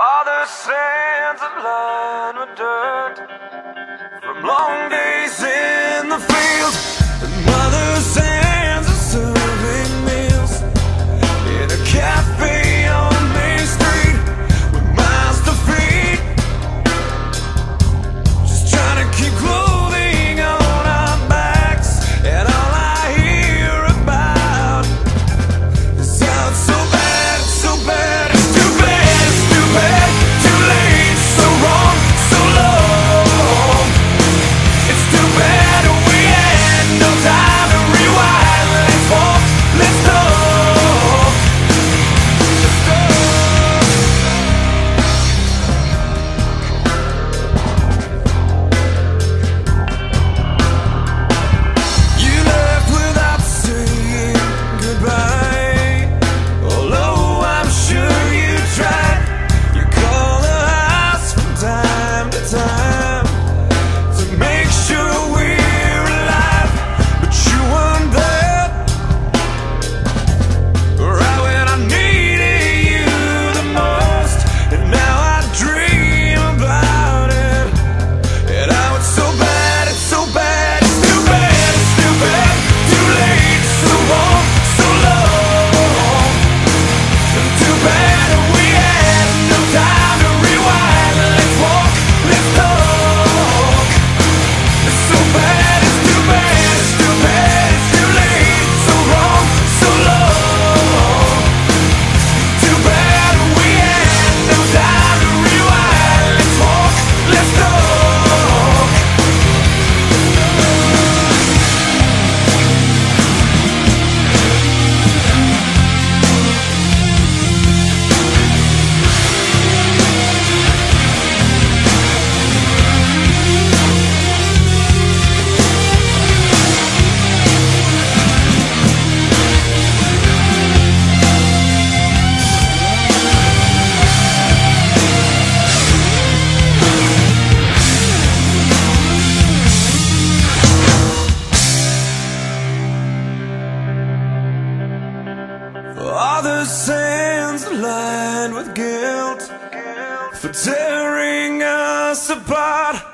All the sands of lined were dirt. From long Are the sands lined with guilt for tearing us apart?